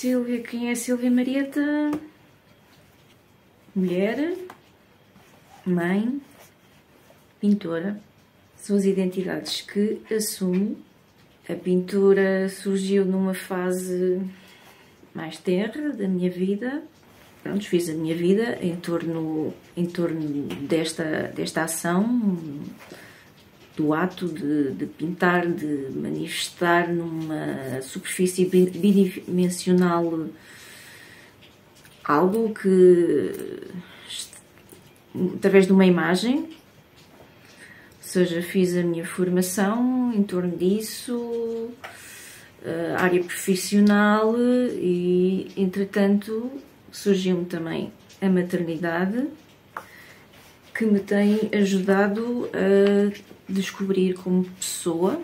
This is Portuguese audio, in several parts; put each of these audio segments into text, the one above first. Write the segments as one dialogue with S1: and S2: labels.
S1: Silvia, quem é Silvia Marieta? Mulher, mãe, pintora. São as identidades que assumo. A pintura surgiu numa fase mais terra da minha vida. Pronto, fiz a minha vida em torno, em torno desta, desta ação, do ato de, de pintar, de manifestar numa superfície bidimensional algo que, através de uma imagem, ou seja, fiz a minha formação em torno disso, área profissional e, entretanto, surgiu-me também a maternidade que me tem ajudado a descobrir como pessoa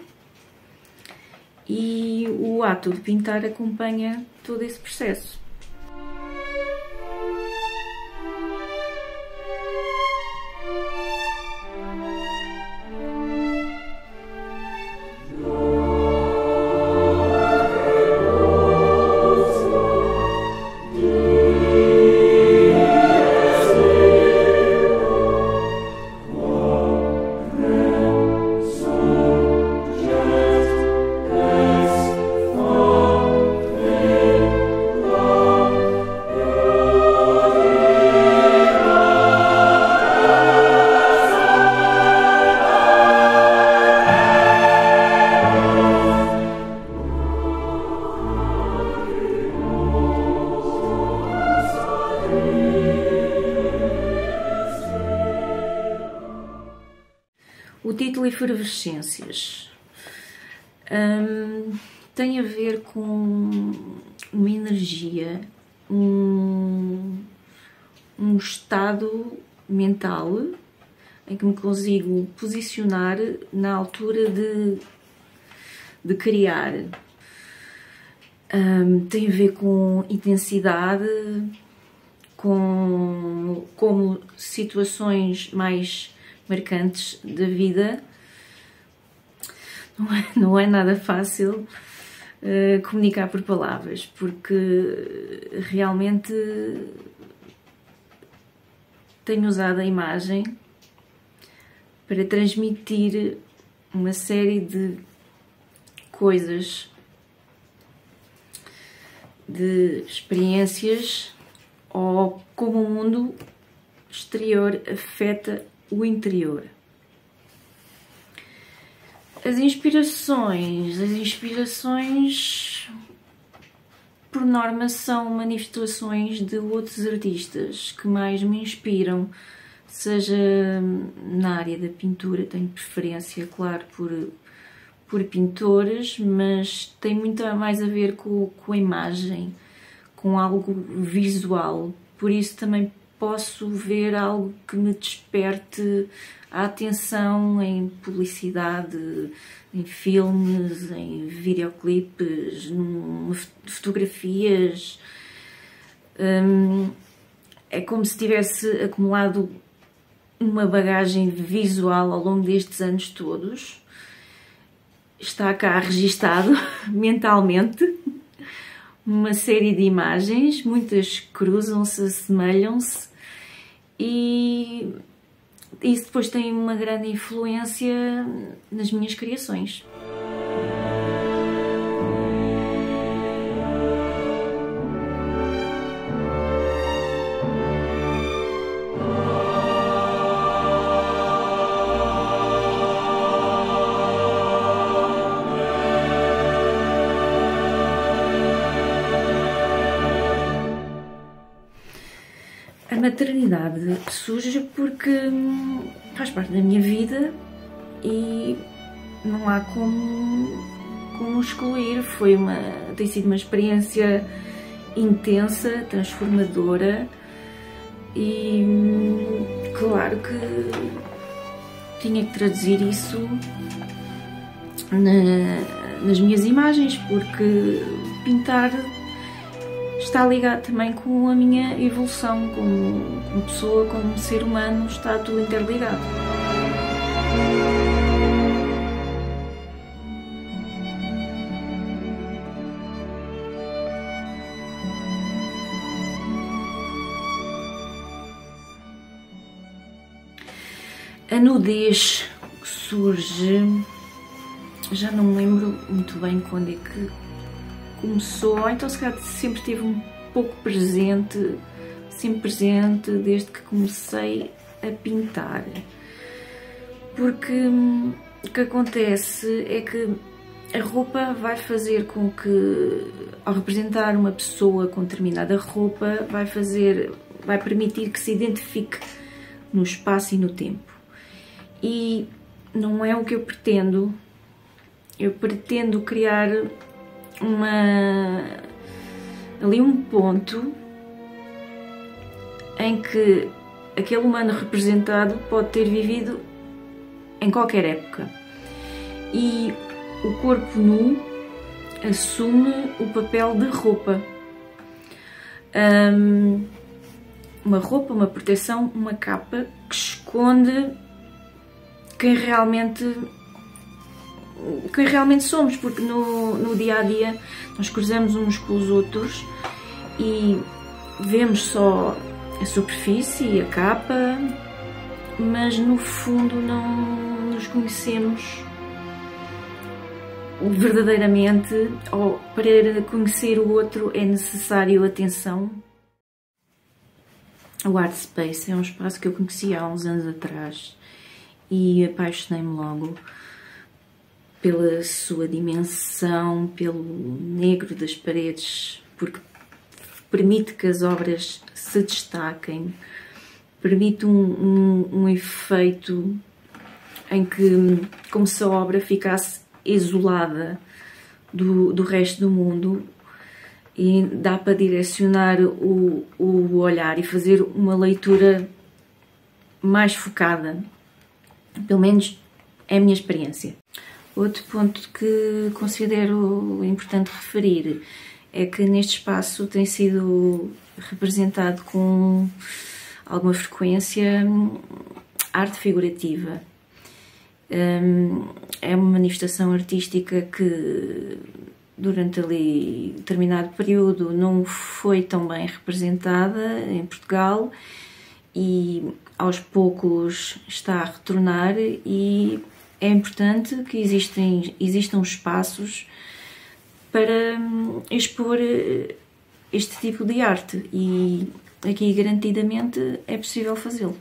S1: e o ato de pintar acompanha todo esse processo. Efervescências um, tem a ver com uma energia, um, um estado mental em que me consigo posicionar na altura de, de criar. Um, tem a ver com intensidade, com como situações mais marcantes da vida. Não é, não é nada fácil uh, comunicar por palavras, porque realmente tenho usado a imagem para transmitir uma série de coisas, de experiências ou como o mundo exterior afeta o interior. As inspirações, as inspirações por norma são manifestações de outros artistas que mais me inspiram, seja na área da pintura, tenho preferência, claro, por, por pintores, mas tem muito mais a ver com, com a imagem, com algo visual, por isso também posso ver algo que me desperte a atenção em publicidade, em filmes, em videoclipes, em fotografias. Hum, é como se tivesse acumulado uma bagagem visual ao longo destes anos todos. Está cá registado mentalmente uma série de imagens, muitas cruzam-se, assemelham-se e isso depois tem uma grande influência nas minhas criações. A maternidade surge porque hum, faz parte da minha vida e não há como, como excluir. Foi uma, tem sido uma experiência intensa, transformadora e hum, claro que tinha que traduzir isso na, nas minhas imagens, porque pintar está ligado também com a minha evolução como, como pessoa, como ser humano, está tudo interligado. A nudez surge, já não me lembro muito bem quando é que começou, então se calhar sempre teve um pouco presente, sempre presente desde que comecei a pintar. Porque hum, o que acontece é que a roupa vai fazer com que, ao representar uma pessoa com determinada roupa, vai fazer, vai permitir que se identifique no espaço e no tempo. E não é o que eu pretendo. Eu pretendo criar uma ali um ponto em que aquele humano representado pode ter vivido em qualquer época. E o corpo nu assume o papel de roupa. Um, uma roupa, uma proteção, uma capa que esconde quem realmente quem realmente somos, porque no, no dia a dia nós cruzamos uns com os outros e vemos só a superfície e a capa, mas no fundo não nos conhecemos verdadeiramente ou para conhecer o outro é necessário atenção. O Art Space é um espaço que eu conheci há uns anos atrás e apaixonei-me logo pela sua dimensão, pelo negro das paredes, porque permite que as obras se destaquem, permite um, um, um efeito em que, como se a obra ficasse isolada do, do resto do mundo e dá para direcionar o, o olhar e fazer uma leitura mais focada. Pelo menos é a minha experiência. Outro ponto que considero importante referir é que neste espaço tem sido representado com alguma frequência arte figurativa. Hum, é uma manifestação artística que durante ali determinado período não foi tão bem representada em Portugal e aos poucos está a retornar e é importante que existem, existam espaços para hum, expor eh, este tipo de arte e aqui garantidamente é possível fazê-lo.